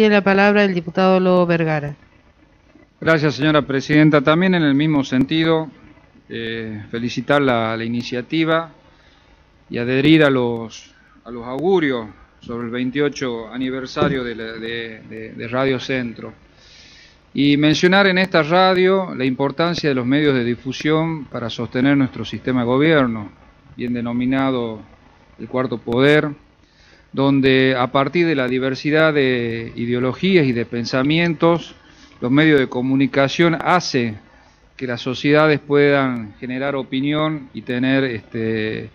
tiene la palabra el diputado Lobo Vergara. Gracias, señora presidenta. También en el mismo sentido, eh, felicitar la, iniciativa y adherir a los, a los augurios sobre el 28 aniversario de, Radio Centro. Y mencionar en esta radio la importancia de los medios de difusión para sostener nuestro sistema de gobierno, bien denominado el cuarto poder, donde a partir de la diversidad de ideologías y de pensamientos, los medios de comunicación hace que las sociedades puedan generar opinión y tener este,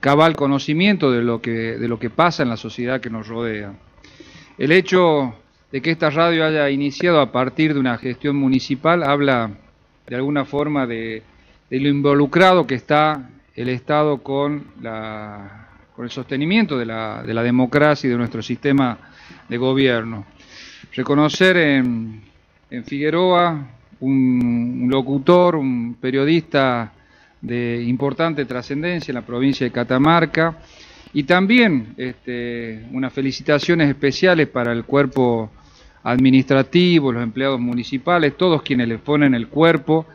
cabal conocimiento de lo, que, de lo que pasa en la sociedad que nos rodea. El hecho de que esta radio haya iniciado a partir de una gestión municipal habla de alguna forma de, lo involucrado que está el Estado con, la, con el sostenimiento de la, de la, democracia y de nuestro sistema de gobierno. Reconocer en, Figueroa un, un locutor, un periodista de importante trascendencia en la provincia de Catamarca y también este, unas felicitaciones especiales para el cuerpo administrativo, los empleados municipales, todos quienes le ponen el cuerpo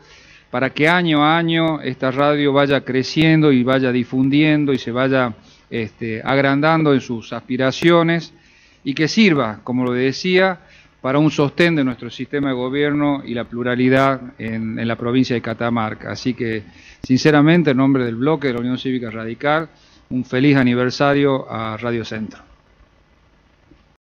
para que año a año esta radio vaya creciendo y vaya difundiendo y se vaya este, agrandando en sus aspiraciones y que sirva, como lo decía, para un sostén de nuestro sistema de gobierno y la pluralidad en, en la provincia de Catamarca. Así que, sinceramente, en nombre del bloque de la Unión Cívica Radical, un feliz aniversario a Radio Centro.